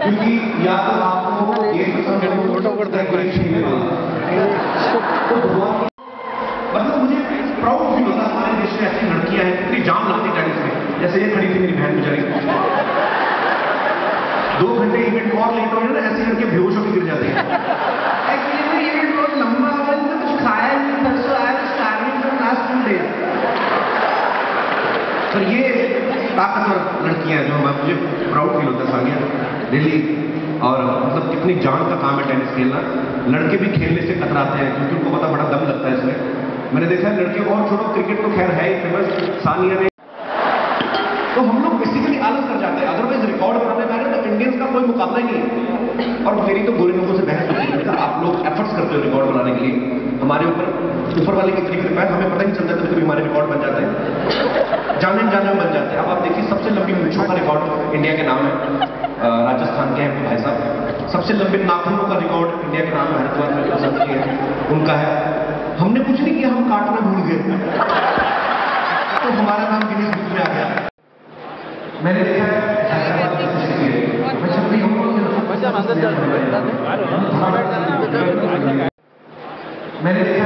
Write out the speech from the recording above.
क्योंकि मतलब मुझे प्राउड फील होता हमारे देश में ऐसी लड़कियाँ हैं कितनी जान लगती टेनिस में जैसे ये खड़ी थी मेरी बहन बेचारी दो घंटे इवेंट और लेट हो ना ऐसे लड़के बेहोश होकर गिर जाते पर ये ताकतवर लड़कियाँ जो हमारे मुझे प्राउड फील होता है सानिया दिल्ली और मतलब कितनी जान का काम है टेनिस खेलना। लड़के भी खेलने से कतराते हैं, क्योंकि उनको पता बड़ा दम लगता है इसमें। मैंने देखा है लड़के और छोड़ो क्रिकेट तो खैर है ही फ़ेमस सानिया ने तो हम लोग बेसिकली आलस कर जाते हैं। अदरवाइज़ रिकॉर्ड बनाने में आ तो इंडियंस का कोई मुकाबला ही नहीं है। और मेरी तो गोरे लोगों से बहस होती है आप लोग एफर्ट्स करते हो रिकॉर्ड बनाने के लिए। हमारे ऊपर ऊपर वाले की है हमें पता नहीं चलता कभी कभी हमारे रिकॉर्ड बन जाते हैं। जाने जाने बन जाते हैं। अब आप देखिए, सबसे लंबी मूछों का रिकॉर्ड इंडिया के नाम है। राजस्थान के हैं भाई साहब। सबसे लंबे नाखूनों का रिकॉर्ड इंडिया के नाम है, हरिद्वार में पसंद किए हैं, उनका है। हमने कुछ नहीं किया, हम काटना भूल गए। तो हमारा नाम गिनीज बुक में आ गया। मैंने देखा मैंने देखा